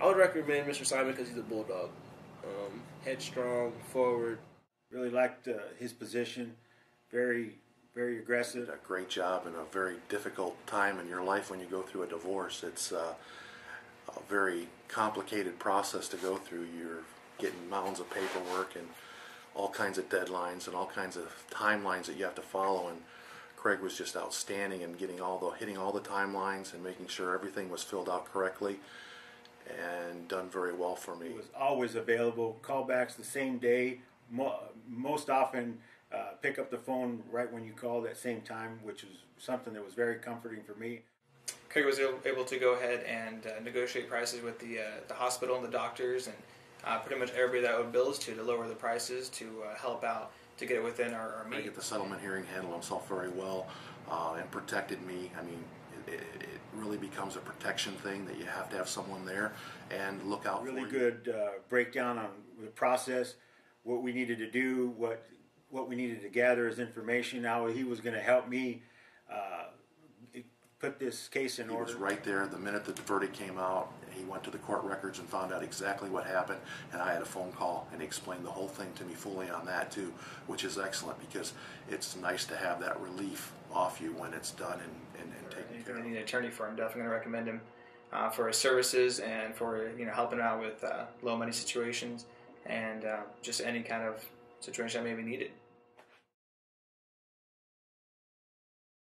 I would recommend Mr. Simon because he's a bulldog, um, headstrong, forward. Really liked uh, his position. Very, very aggressive. did a great job in a very difficult time in your life when you go through a divorce. It's uh, a very complicated process to go through. You're getting mounds of paperwork and all kinds of deadlines and all kinds of timelines that you have to follow. And Craig was just outstanding in getting all the hitting all the timelines and making sure everything was filled out correctly and done very well for me. He was always available. Callbacks the same day. Mo- most often, uh, pick up the phone right when you call that same time, which is something that was very comforting for me. Craig was able to go ahead and uh, negotiate prices with the uh, the hospital and the doctors and uh, pretty much everybody that owed bills to to lower the prices to uh, help out to get it within our, our I means. get the settlement hearing handled himself very well uh, and protected me. I mean, it, it, it really becomes a protection thing that you have to have someone there and look out Really good uh, breakdown on the process, what we needed to do, what what we needed to gather as information. How he was going to help me uh, put this case in He order. was right there the minute the verdict came out. He went to the court records and found out exactly what happened, and I had a phone call and he explained the whole thing to me fully on that too, which is excellent because it's nice to have that relief off you when it's done and, and, and taken If care you of. need an attorney for him, definitely going to recommend him uh, for his services and for you know helping out with uh, low money situations and uh, just any kind of situation that may be needed.